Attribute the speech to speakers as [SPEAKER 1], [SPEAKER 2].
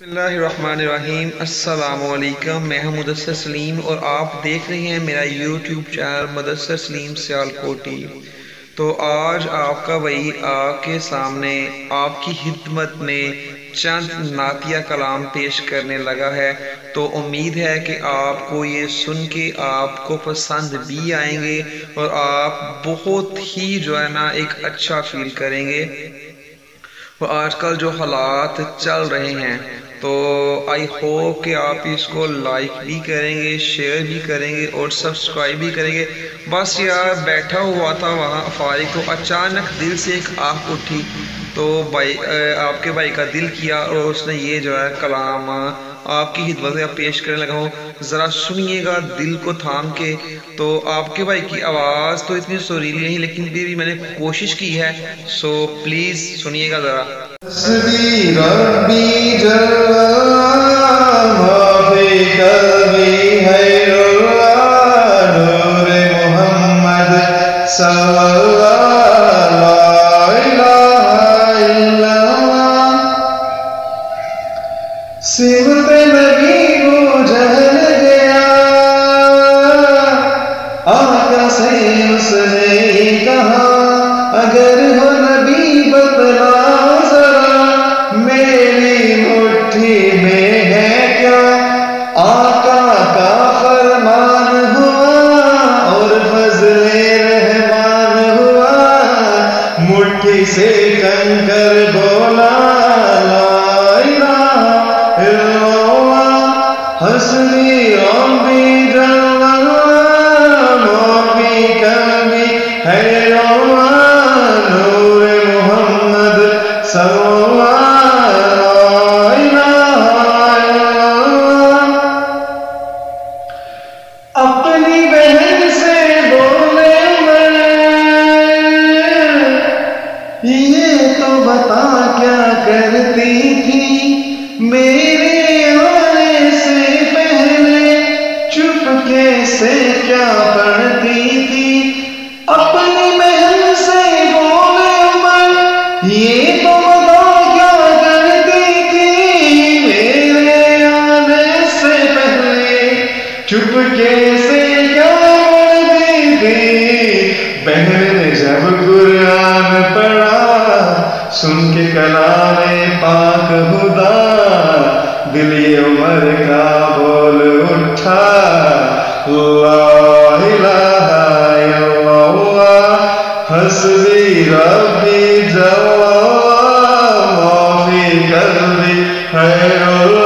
[SPEAKER 1] بسم اللہ الرحمن الرحیم۔ السلام علیکم۔ میں ہوں مدثر سلیم اور آپ دیکھ رہے ہیں میرا یوٹیوب چینل مدثر سلیم سیال کوٹی تو آج آپ کا بھائی آپ کے سامنے آپ کی خدمت میں چند نعتیہ کلام پیش کرنے لگا ہے۔ تو امید ہے کہ آپ کو یہ سن کے آپ کو پسند بھی آئیں گے اور آپ بہت ہی جو ہے نا ایک اچھا فیل کریں گے۔ آج کل جو حالات چل رہے ہیں، تو آئی ہوپ کہ آپ اس کو لائک بھی کریں گے شیئر بھی کریں گے اور سبسکرائب بھی کریں گے۔ بس یار، بیٹھا ہوا تھا وہاں فارغ تو اچانک دل سے ایک آنکھ اٹھی۔ تو بھائی آپ کے بھائی کا دل کیا اور اس نے یہ جو ہے کلام آپ کی خدمت پیش کرنے لگا ہوں۔ ذرا سنیے گا دل کو تھام کے۔ تو آپ کے بھائی کی آواز تو اتنی سوریلی نہیں، لیکن بھی میں نے کوشش کی ہے۔ سو پلیز سنیے گا ذرا۔
[SPEAKER 2] حسبی سے کنکر بولا لا الہ الا اللہ حسبی ہے جل بتا کیا کرتی تھی؟ میرے آنے سے پہلے چپکے سے کیا پڑھتی سن کے کلام پاک خدا، دل یہ عمر کا بول اٹھا۔ اللہ الہ الا اللہ، حسبی ربی جل اللہ معافی کر دی، خیر اللہ